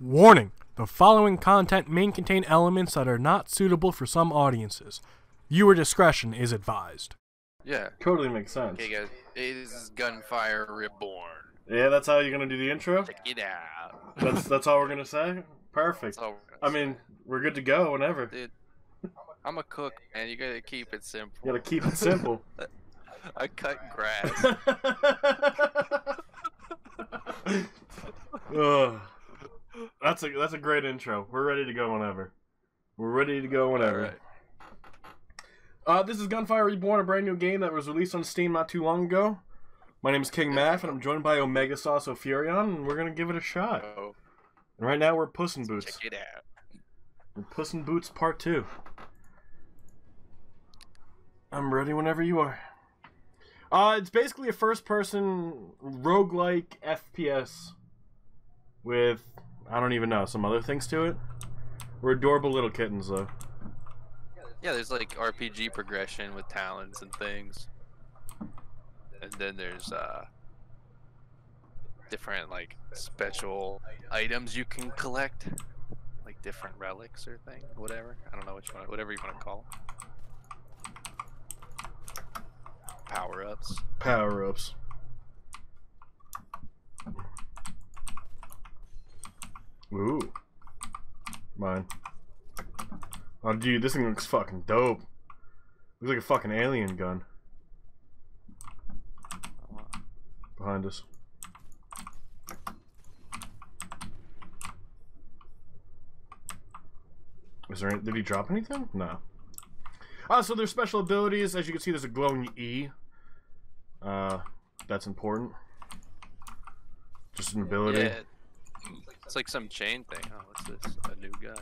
Warning the following content may contain elements that are not suitable for some audiences. Viewer discretion is advised. Yeah. Totally makes sense. Okay, guys. Hey, this is Gunfire Reborn. Yeah, that's how you're gonna do the intro. Check it out. That's that's all we're gonna say. Perfect. That's all I gonna mean, we're good to go whenever. dude, I'm a cook, man. You gotta keep it simple. You gotta keep it simple. I cut grass. Ugh. That's a that's a great intro. We're ready to go whenever. We're ready to go whenever. Alright. Uh, this is Gunfire Reborn, a brand new game that was released on Steam not too long ago. My name is King Maff, and I'm joined by Omega Sauce Furion, and we're gonna give it a shot. Oh, And right now we're Puss in Boots. check it out. We're Puss in Boots Part Two. I'm ready whenever you are. Uh, it's basically a first-person roguelike FPS with I don't even know some other things to it. We're adorable little kittens though. Yeah, there's like RPG progression with talents and things. And then there's uh different like special items you can collect. Like different relics or thing, whatever. I don't know which one whatever you want to call 'em. Power ups. Power-ups. Ooh. Mine. Oh, dude, this thing looks fucking dope. Looks like a fucking alien gun behind us. Is there any, did he drop anything? No. Uh, so there's special abilities. As you can see, there's a glowing E. Uh, that's important. Just an ability. Yeah. It's like some chain thing. Oh, what's this? A new gun.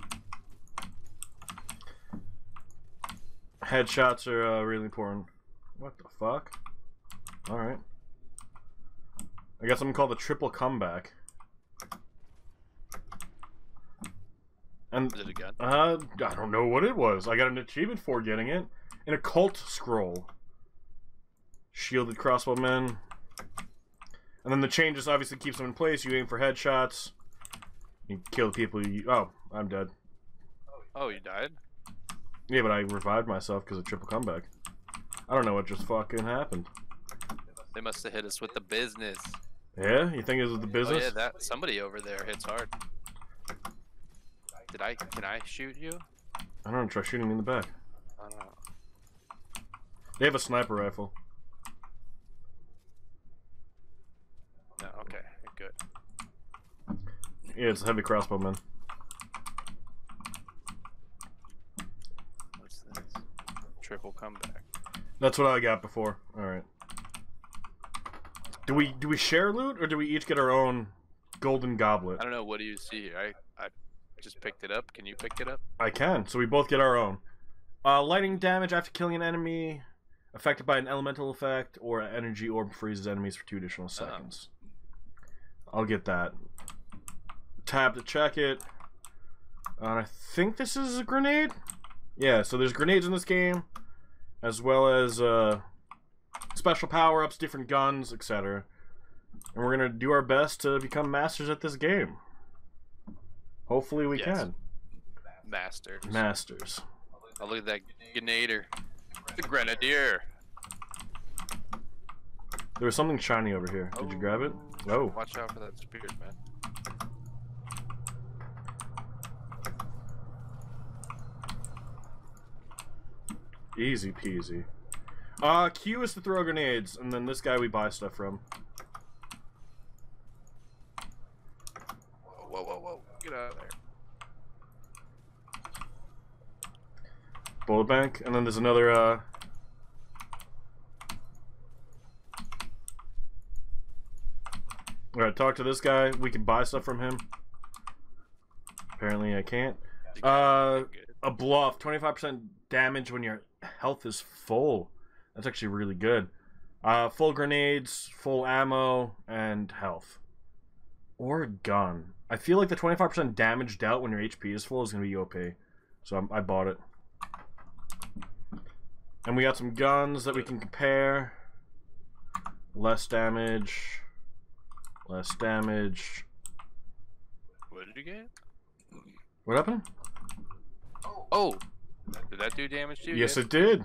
Headshots are uh, really important. What the fuck? Alright. I got something called the triple comeback. And Is it a gun? Uh, I don't know what it was. I got an achievement for getting it. An occult scroll. Shielded crossbowmen. And then the chain just obviously keeps them in place. You aim for headshots. You kill the people you... Oh, I'm dead. Oh, you died? Yeah, but I revived myself because of triple comeback. I don't know what just fucking happened. They must have hit us with the business. Yeah? You think it was the Oh business? yeah, that somebody over there hits hard. Did I? Can I shoot you? I don't know. Try shooting me in the back. I don't know. They have a sniper rifle. No. Okay. Good. Yeah, it's a heavy crossbowman. What's this? Triple comeback. That's what I got before. All right. Do we do we share loot or do we each get our own golden goblet? I don't know. What do you see here? I I just picked it up. Can you pick it up? I can. So we both get our own. Uh, lightning damage after killing an enemy, affected by an elemental effect, or an energy orb freezes enemies for two additional seconds. I'll get that. Tab to check it. And I think this is a grenade. Yeah. So there's grenades in this game, as well as uh, special power ups, different guns, etc. And we're gonna do our best to become masters at this game. Hopefully we Yes. can. Masters. Masters. oh, look at that grenadier. The grenadier. There was something shiny over here. Did you grab it? Oh. Watch out for that spirit, man. Easy peasy. Uh, Q is to throw grenades, and then this guy we buy stuff from. Whoa, whoa, whoa! Get out of there. Bullet bank, and then there's another, uh... Alright, talk to this guy. We can buy stuff from him. Apparently I can't. Uh, a bluff. 25% damage when your health is full. That's actually really good. Uh, full grenades, full ammo, and health. Or a gun. I feel like the 25% damage dealt when your HP is full is going to be OP. So I'm, I bought it. And we got some guns that we can compare. Less damage. Less damage. What did you get? What happened? Oh, did that do damage to you? Yes, Dave? it did.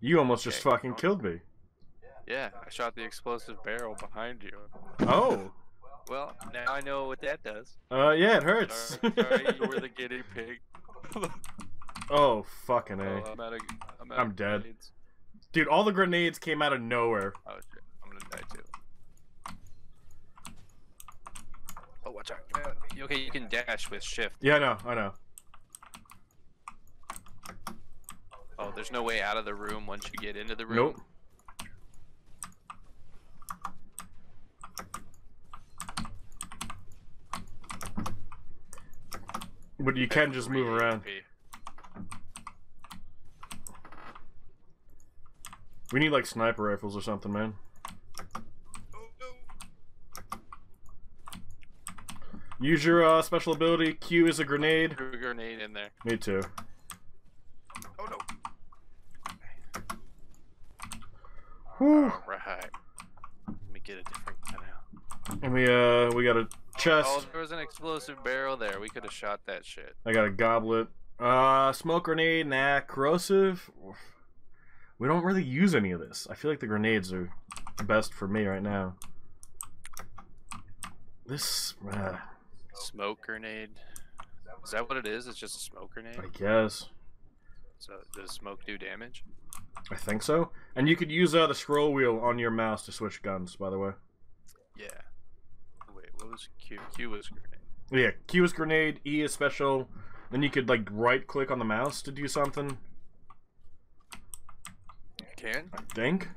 You almost just fucking killed me. Yeah, I shot the explosive barrel behind you. Oh. Well, now I know what that does. Uh, yeah, it hurts. Sorry, sorry you were the guinea pig. oh, fucking Oh, A. I'm, out of, I'm, out I'm of dead. grenades. Dude, all the grenades came out of nowhere. Oh shit, I'm gonna die too. Oh, watch out. Uh, Okay, you can dash with shift. Yeah, I know, I know. There's no way out of the room once you get into the room. Nope. But you can just move around. We need like sniper rifles or something, man. Use your uh, special ability. Q is a grenade. Threw a grenade in there. Me too. Oh no. Whew. Right. Let me get a different gun out. And we uh we got a chest. Oh, there was an explosive barrel there. We could have shot that shit. I got a goblet. Uh, smoke grenade, nah, corrosive. We don't really use any of this. I feel like the grenades are the best for me right now. This, uh, Smoke grenade. Is that what it is? It's just a smoke grenade. I guess. So does smoke do damage? I think so. And you could use uh, the scroll wheel on your mouse to switch guns, by the way. Yeah. Wait, what was Q? Q was grenade. Yeah, Q is grenade, E is special. Then you could, like, right click on the mouse to do something. You can? I think?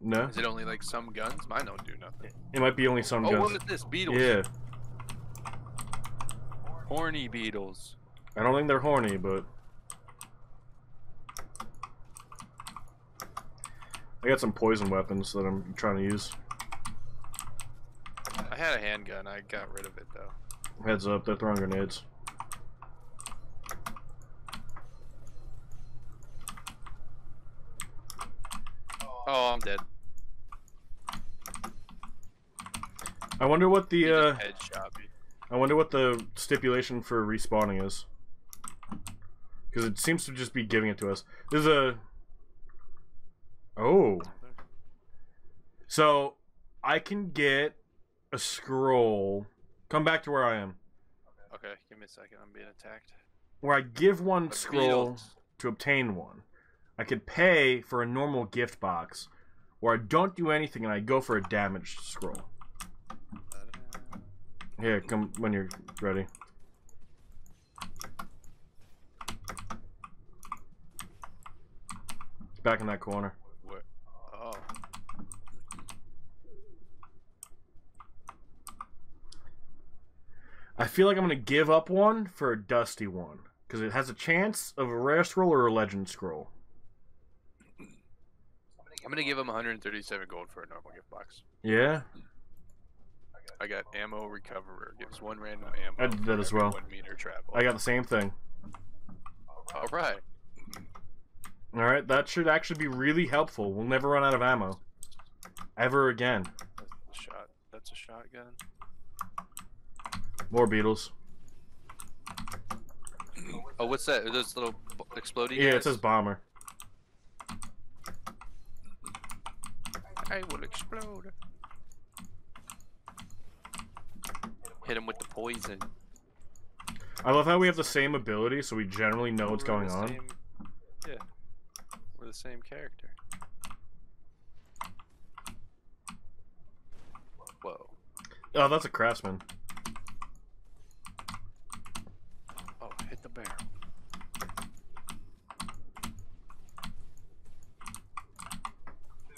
No? Is it only like some guns? Mine don't do nothing. It might be only some Oh, guns. what is this? Beetles. Yeah. Horny beetles. I don't think they're horny, but I got some poison weapons that I'm trying to use. I had a handgun. I got rid of it though. Heads up, they're throwing grenades. Oh, I'm dead. I wonder what the He uh, headshot. I wonder what the stipulation for respawning is. Because it seems to just be giving it to us. There's a oh, so I can get a scroll. Come back to where I am. Okay, give me a second. I'm being attacked. Where I give one scroll. to obtain one. I could pay for a normal gift box, or I don't do anything and I go for a damaged scroll. Here, come when you're ready. Back in that corner. What? Oh, I feel like I'm gonna give up one for a dusty one because it has a chance of a rare scroll or a legend scroll. I'm gonna give him 137 gold for a normal gift box. Yeah, I got ammo recoverer. Gives one random ammo. I did that as well. One meter travel. I got the same thing. All right. All right, that should actually be really helpful. We'll never run out of ammo ever again. That's a shot. That's a shotgun. More beetles. Oh, what's that? Are those little b- exploding? Yeah, it guys? says bomber. I will explode. Hit him with the poison. I love how we have the same ability, so we generally know what's going the on. same- Yeah, we're the same character. Whoa. Oh, that's a craftsman. Hit the barrel.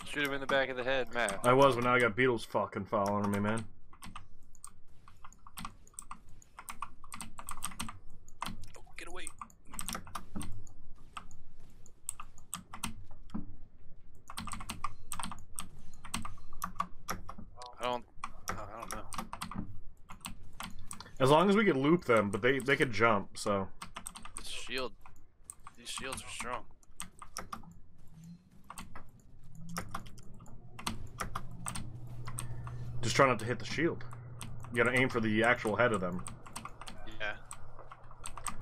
Shoot him in the back of the head, Matt. I was, but now I got beetles fucking following me, man. Oh, get away. I don't. I don't know. As long as we could loop them, but they they could jump, so This shield. These shields are strong. just try not to hit the shield. You gotta aim for the actual head of them. Yeah.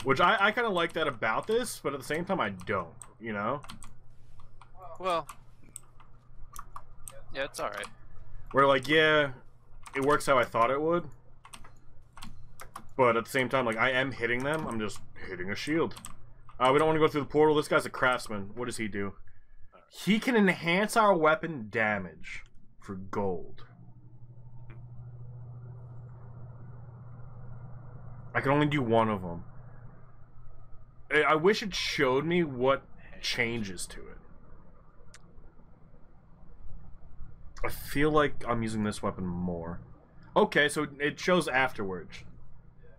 Which I, I kind of like that about this, but at the same time I don't. You know, Well. Yeah, it's all right. We're like yeah, it works how I thought it would, but at the same time like I am hitting them. I'm just hitting a shield. Uh, we don't want to go through the portal. This guy's a craftsman. What does he do? He can enhance our weapon damage for gold. I can only do one of them. I I wish it showed me what changes to it. I feel like I'm using this weapon more. Okay, so it shows afterwards.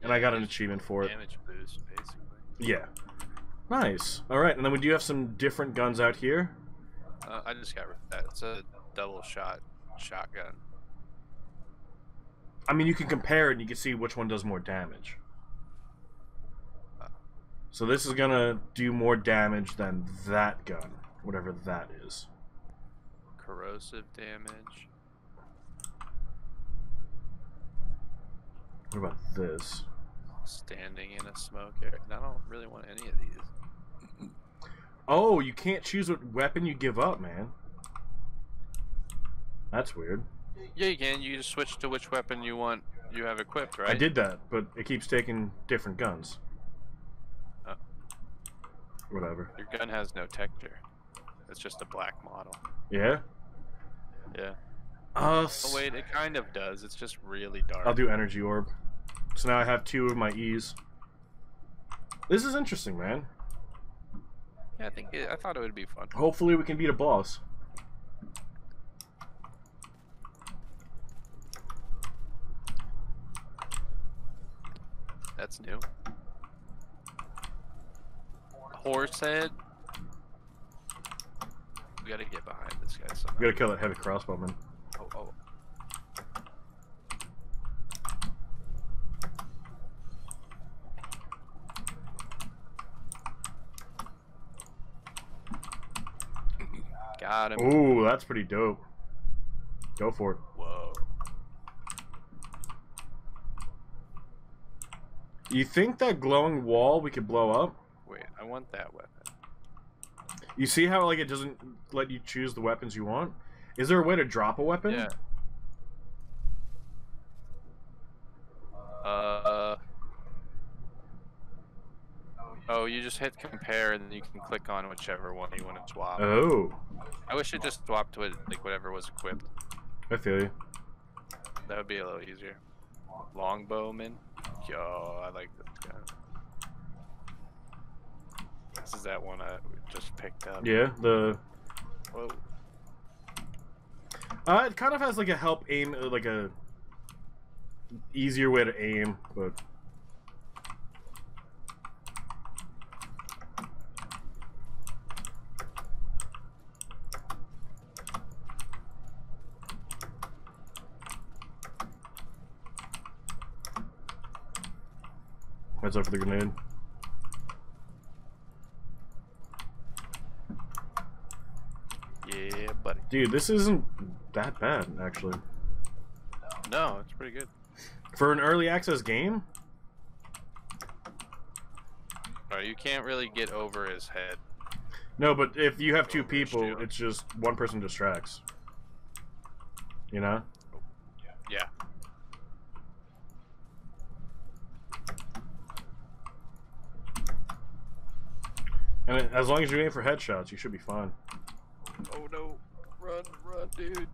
And I got an achievement for it. Damage boost, basically. Yeah. Nice. Alright, and then we do have some different guns out here. Uh, I just got rid of that. It's a double shot shotgun. I mean, you can compare it and you can see which one does more damage. So this is gonna do more damage than that gun, whatever that is. Corrosive damage. What about this? Standing in a smoke area. I don't really want any of these. Oh, you can't choose what weapon you give up, man. That's weird. Yeah, you can. You just switch to which weapon you want. You have equipped, right? I did that, but it keeps taking different guns. Oh. Whatever. Your gun has no texture. It's just a black model. Yeah? Yeah. Uh, Oh wait, it kind of does. It's just really dark. I'll do energy orb. So now I have two of my E's. This is interesting, man. Yeah, I think it, I thought it would be fun. Hopefully we can beat a boss. That's new. Horse head. We gotta get behind this guy somehow. We gotta kill that heavy crossbowman. Oh, oh. Got him. Ooh, that's pretty dope. Go for it. Whoa. You think that glowing wall we could blow up? Wait, I want that weapon. You see how like it doesn't let you choose the weapons you want? Is there a way to drop a weapon? Yeah. Uh. Oh, you just hit compare and then you can click on whichever one you want to swap. Oh, I wish it just swapped to it, like whatever was equipped. I feel you. That would be a little easier. Longbowman. Yo, I like this guy. This is that one I just picked up. Yeah, the Whoa. uh, it kind of has like a help aim, like a easier way to aim, but Heads up for the grenade. Yeah, buddy. Dude, this isn't that bad, actually. No, it's pretty good. For an early access game? Alright, you can't really get over his head. No, but if you have two people, it's just one person distracts. You know? Yeah. And as long as you aim for headshots, you should be fine. Oh no. Run, run, dude.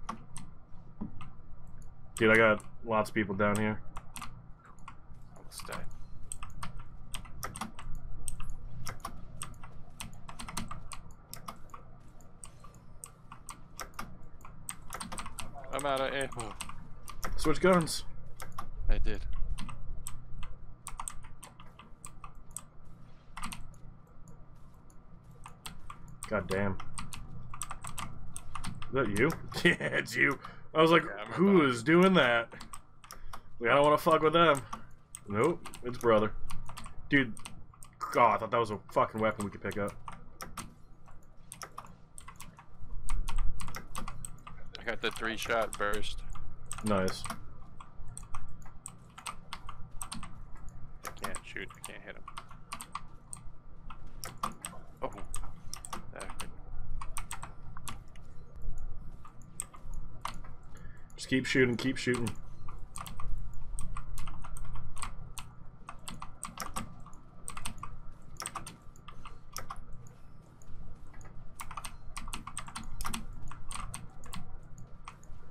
Dude, I got lots of people down here. Almost died. I'm out of ammo. Switch guns. I did. God damn. Is that you? yeah, it's you. I was like, yeah, doing that? We, I don't want to fuck with them. Nope, it's brother. Dude, God, I thought that was a fucking weapon we could pick up. I got the three shot burst. Nice. I can't shoot, I can't hit him. Keep shooting, keep shooting.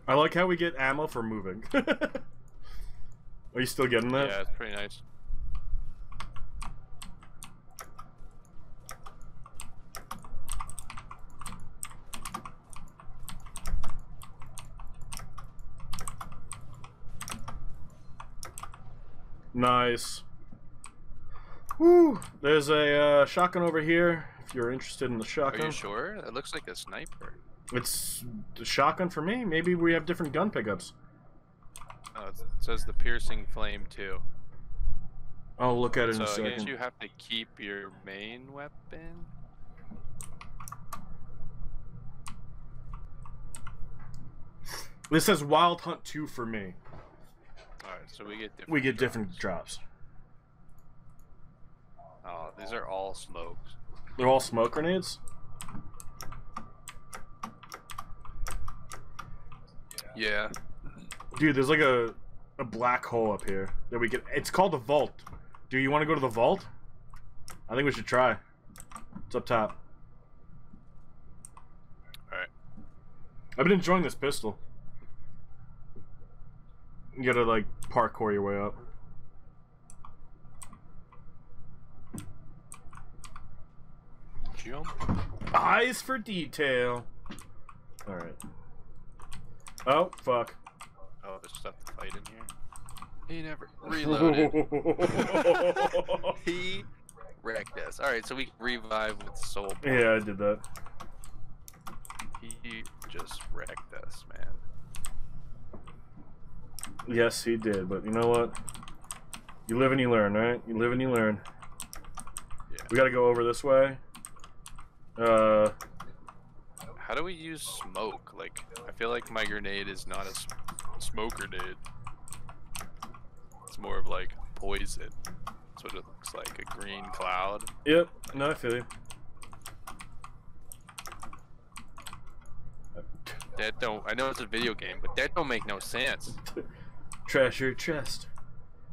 I like how we get ammo for moving. Are you still getting that? Yeah, it's pretty nice. Nice. Woo! There's a uh, shotgun over here. If you're interested in the Are shotgun, you sure? It looks like a sniper. it's a shotgun for me. Maybe we have different gun pickups. Oh, it says the piercing flame too. I'll look at it in So a I guess second. you have to keep your main weapon. This says Wild Hunt 2 for me. Alright, so we get different. We get different drops. drops. Oh, these are all smokes. They're all smoke grenades? Yeah. Dude, there's like a a black hole up here that we get. It's called the vault. Do you want to go to the vault? I think we should try. It's up top. Alright. I've been enjoying this pistol. You gotta like parkour your way up. Jump. Eyes for detail. All right. Oh fuck. Oh, there's stuff to fight in here. He never reloaded. he wrecked us. Alright, so we revive with soul. point. yeah, I did that. He just wrecked us, man. Yes, he did. But you know what? You live and you learn, right? You live and you learn. Yeah. We gotta go over this way. Uh, How do we use smoke? Like, I feel like my grenade is not a smoke grenade. It's more of like poison. That's what it looks like. A green cloud. yep. No, I feel you. That don't. I know it's a video game, but that don't make no sense. Treasure chest.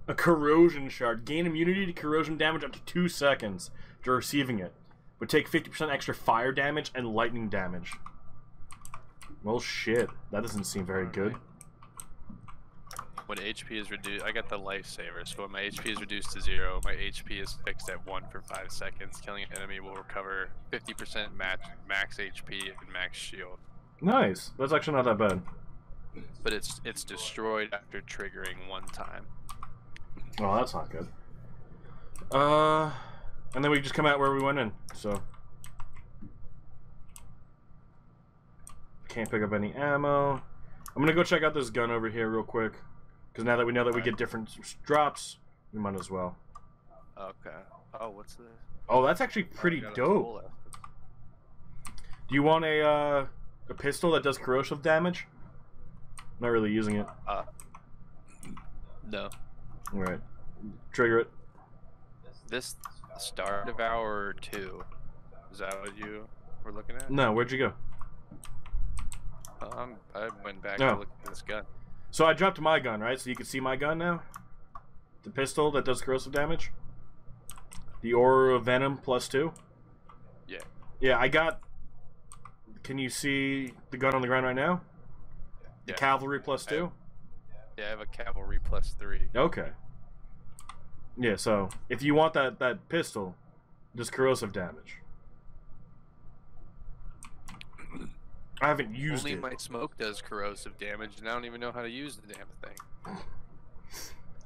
A corrosion shard. Gain immunity to corrosion damage up to two seconds to receiving it. Would take 50% extra fire damage and lightning damage. Well, shit. That doesn't seem very good. When HP is reduced, I got the lifesaver. So when my HP is reduced to zero, my HP is fixed at one for five seconds. Killing an enemy will recover 50% max max HP and max shield. Nice. That's actually not that bad. But it's it's destroyed after triggering one time. Oh, that's not good. Uh, and then we just come out where we went in. So can't pick up any ammo. I'm gonna go check out this gun over here real quick, because now that we know that we Alright. get different drops, we might as well. Okay. Oh, what's this? Oh, that's actually Oh, pretty we got a dope. Do you want a uh, a pistol that does corrosive damage? Not really using it. Uh. No. All right, trigger it. This Star Devourer 2. Is that what you were looking at? No, where'd you go? Um, I went back No. and looked at this gun. So I dropped my gun, right? So you can see my gun now. The pistol that does corrosive damage. The Aura of Venom plus two. Yeah. Yeah, I got. Can you see the gun on the ground right now? The Yeah. Cavalry plus I have- two. Yeah, I have a Cavalry plus 3. Okay. Yeah, so if you want that that pistol, does corrosive damage. I haven't used Only it. my smoke does corrosive damage, and I don't even know how to use the damn thing.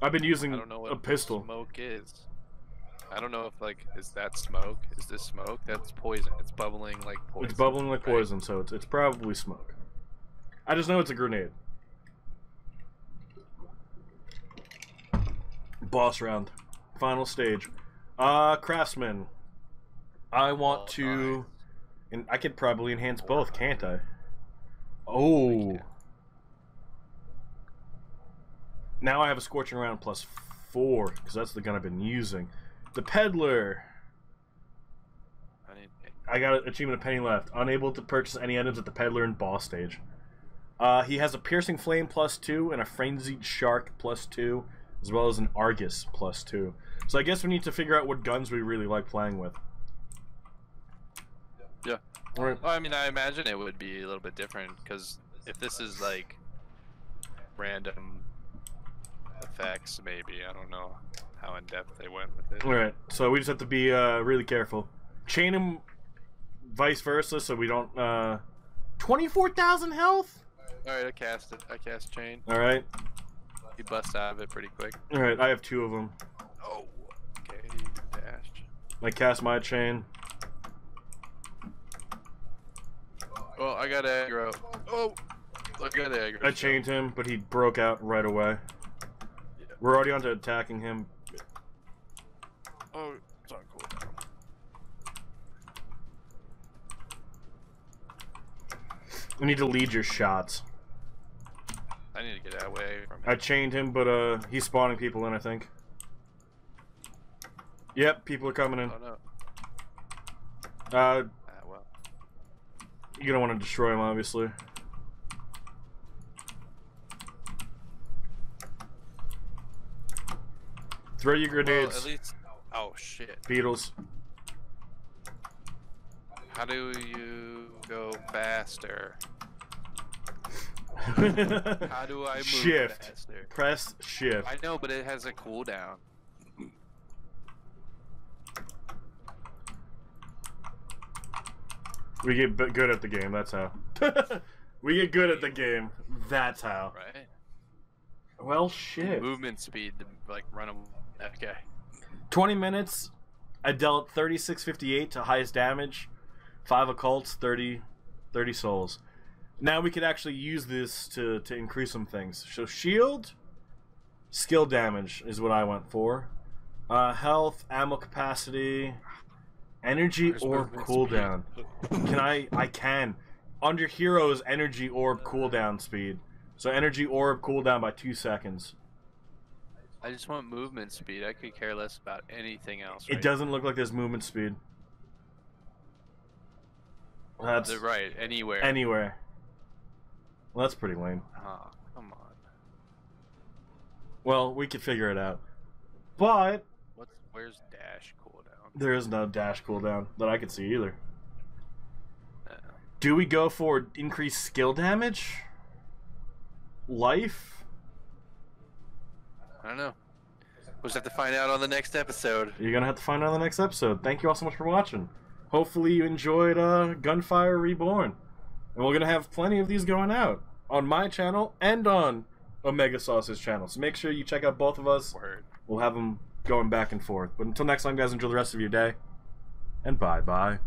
I've been using I don't know what a pistol. smoke is. I don't know if like is that smoke? Is this smoke? That's poison. It's bubbling like poison. It's bubbling like right? poison, so it's it's probably smoke. I just know it's a grenade. Boss round, final stage. Uh, craftsman. I want to, and I could probably enhance both, can't I? Oh. Now I have a scorching round plus four because that's the gun I've been using. The peddler. I. I got an achievement of penny left. Unable to purchase any items at the peddler and boss stage. Uh, he has a piercing flame plus two and a frenzied shark plus two, as well as an argus plus two. So I guess we need to figure out what guns we really like playing with. Yeah. All right. Well, I mean, I imagine it would be a little bit different because if this is like random effects, maybe I don't know how in depth they went with it. All right. So we just have to be uh, really careful. Chain him, vice versa, so we don't. Uh, Twenty-four thousand health. All right, I cast it. I cast chain. All right. He busts out of it pretty quick. All right. I have two of them. Oh. Okay. He dashed. I cast my chain. Oh, I got aggro. Oh. I got aggro. I chained him, but he broke out right away. Yeah. We're already on to attacking him. Oh, it's on cooldown. We need to lead your shots. I need to get away from him. I chained him, but uh, he's spawning people in. I think. Yep, people are coming in. Oh no. Uh, Ah, well. you don't want to destroy him, obviously. Throw your Well, grenades, at least. Oh shit. beetles. How do you go faster? How do I move Shift. faster? Press shift. I know, but it has a cooldown. We get b- good at the game. That's how. we get good at the game. That's how. Right? Well, shit. Movement speed to like run a Okay. 20 minutes. I dealt 3658 to highest damage. 5 occults, 30, 30 souls. Now we could actually use this to, to increase some things. So shield, skill damage is what I went for. Uh, health, ammo capacity, energy Where's orb movement cooldown. Can I? I can. Under heroes, energy orb cooldown speed. So energy orb cooldown by two seconds. I just want movement speed. I could care less about anything else. It right doesn't look like there's movement speed. That's right anywhere. anywhere. Well, that's pretty lame. Oh, come on. Well, we could figure it out. But What's where's dash cooldown? there is no dash cooldown that I could see either. Do we go for increased skill damage? Life? I don't know. We'll just have to find out on the next episode. You're gonna have to find out on the next episode. Thank you all so much for watching. Hopefully you enjoyed uh, Gunfire Reborn. And we're gonna have plenty of these going out on my channel and on Omega Sauce's channel. So make sure you check out both of us. Word. We'll have them going back and forth. But until next time, guys, enjoy the rest of your day. And bye bye.